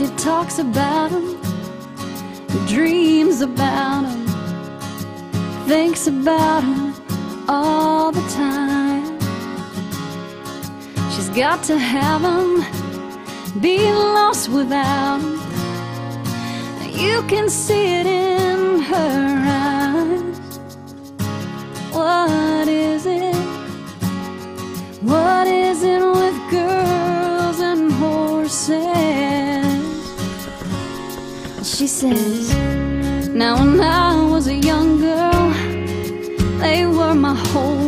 she talks about him, dreams about him, thinks about him all the time. She's got to have him, be lost without him. You can see it in her eyes. What is it? What is it She says, Now when I was a young girl, they were my whole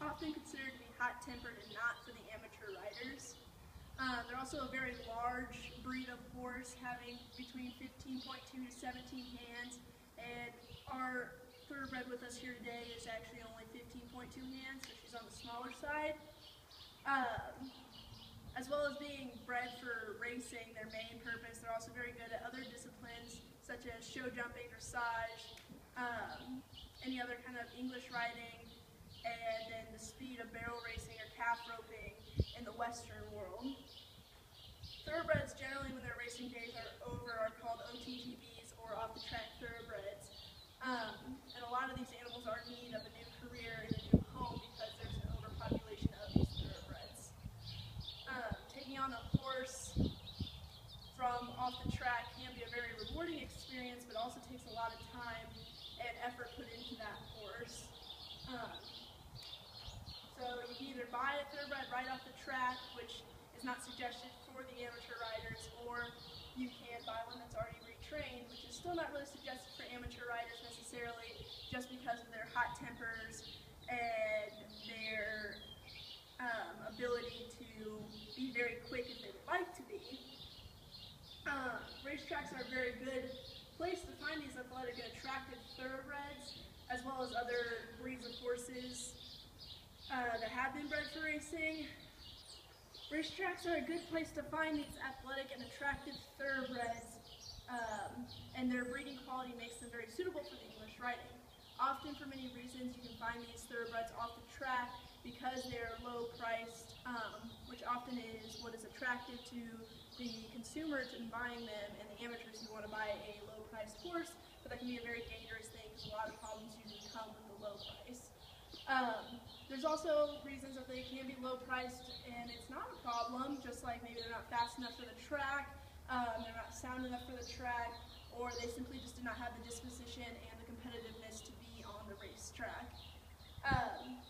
Often considered to be hot-tempered and not for the amateur riders. Uh, they're also a very large breed of horse, having between 15.2 to 17 hands. And our thoroughbred with us here today is actually only 15.2 hands, so she's on the smaller side. Um, as well as being bred for racing, their main purpose, they're also very good at other disciplines such as show jumping, dressage, um, any other kind of English riding, and then the speed of barrel racing or calf roping in the Western world. Thoroughbreds generally, when their racing days are over, are called OTTBs or off-the-track thoroughbreds. Um, and a lot of these animals are in need of a new career and a new home because there's an overpopulation of these thoroughbreds. Um, taking on a horse from off the track can be a very rewarding experience, but also takes a lot of time and effort put into that horse. Um, so you can either buy a thoroughbred right off the track, which is not suggested for the amateur riders, or you can buy one that's already retrained, which is still not really suggested for amateur riders necessarily, just because of their hot tempers and their um, ability to be very quick if they would like to be. Um, racetracks are a very good place to find these athletic and attractive thoroughbreds, as well as other breeds of horses uh, that have been bred for racing. Racetracks are a good place to find these athletic and attractive thoroughbreds, um, and their breeding quality makes them very suitable for the English riding. Often, for many reasons, you can find these thoroughbreds off the track because they're low priced, um, which often is what is attractive to the consumer in buying them and the amateurs who want to buy a low priced horse, but that can be a very dangerous thing because a lot of problems usually come with the low price. Um, there's also reasons that they can be low priced and it's not a problem, just like maybe they're not fast enough for the track, um, they're not sound enough for the track, or they simply just do not have the disposition and the competitiveness to be on the racetrack. Um,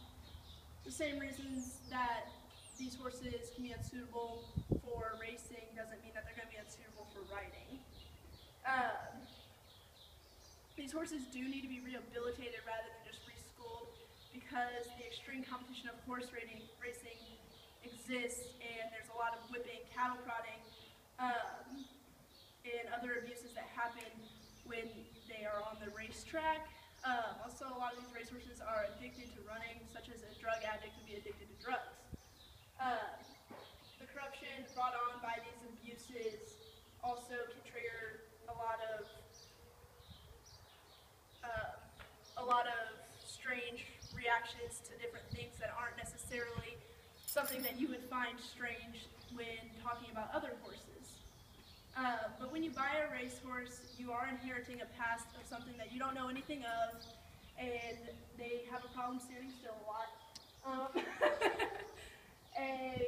the same reasons that these horses can be unsuitable for racing doesn't mean that they're going to be unsuitable for riding. Um, these horses do need to be rehabilitated rather because the extreme competition of horse racing, racing exists and there's a lot of whipping, cattle prodding, um, and other abuses that happen when they are on the racetrack. Um, also, a lot of these racehorses are addicted to running, such as a drug addict would be addicted to drugs. Um, the corruption brought on by these abuses also can trigger a lot of uh, a lot of strange reactions to different things that aren't necessarily something that you would find strange when talking about other horses. Uh, but when you buy a racehorse, you are inheriting a past of something that you don't know anything of, and they have a problem standing still a lot. Um, and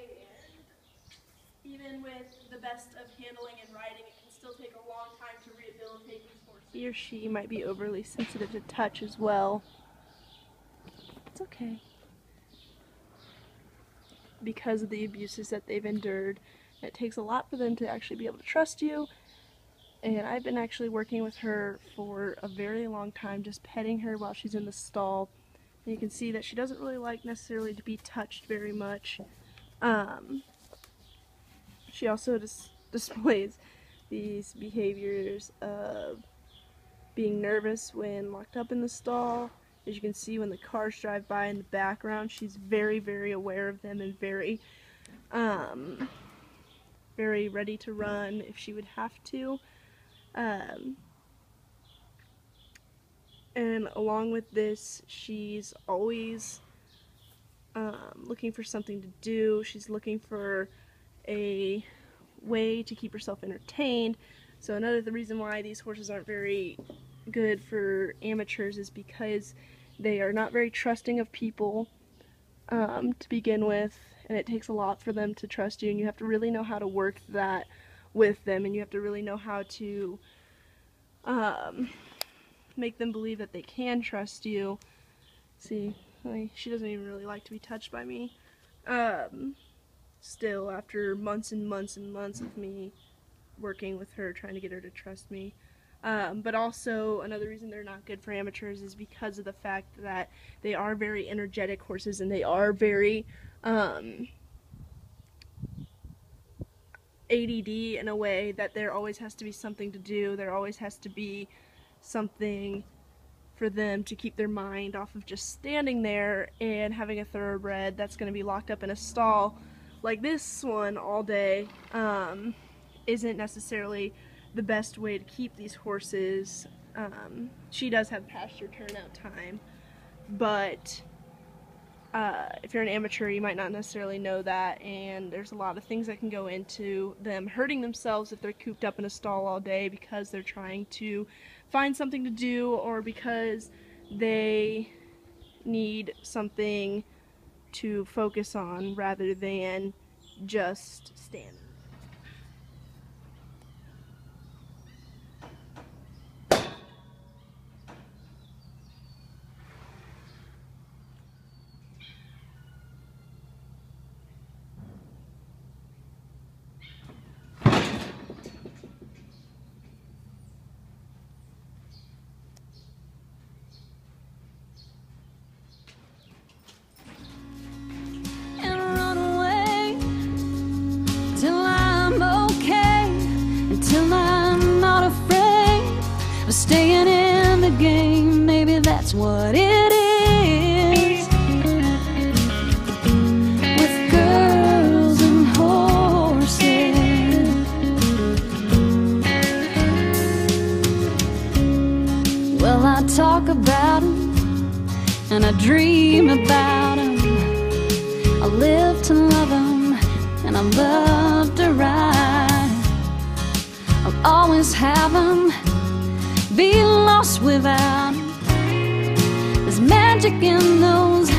even with the best of handling and riding, it can still take a long time to rehabilitate these horses. He or she might be overly sensitive to touch as well. It's okay. Because of the abuses that they've endured. It takes a lot for them to actually be able to trust you. And I've been actually working with her for a very long time, just petting her while she's in the stall. And you can see that she doesn't really like necessarily to be touched very much. Um, she also dis- displays these behaviors of being nervous when locked up in the stall. As you can see when the cars drive by in the background, she's very, very aware of them and very, um, very ready to run if she would have to. Um, and along with this, she's always um, looking for something to do. She's looking for a way to keep herself entertained. So another the reason why these horses aren't very good for amateurs is because they are not very trusting of people um, to begin with, and it takes a lot for them to trust you, and you have to really know how to work that with them, and you have to really know how to um, make them believe that they can trust you. See, she doesn't even really like to be touched by me. Um, still, after months and months and months of me working with her, trying to get her to trust me. Um, but also, another reason they're not good for amateurs is because of the fact that they are very energetic horses and they are very um, ADD in a way that there always has to be something to do. There always has to be something for them to keep their mind off of just standing there and having a thoroughbred that's going to be locked up in a stall like this one all day um, isn't necessarily the best way to keep these horses. Um, she does have pasture turnout time, but uh, if you're an amateur, you might not necessarily know that, and there's a lot of things that can go into them hurting themselves if they're cooped up in a stall all day because they're trying to find something to do or because they need something to focus on rather than just stand. Staying in the game. Maybe that's what it is with girls and horses. Well, I talk about 'em and I dream about 'em. I live to love him, and I love to ride. I'll always have him, be lost without. There's magic in those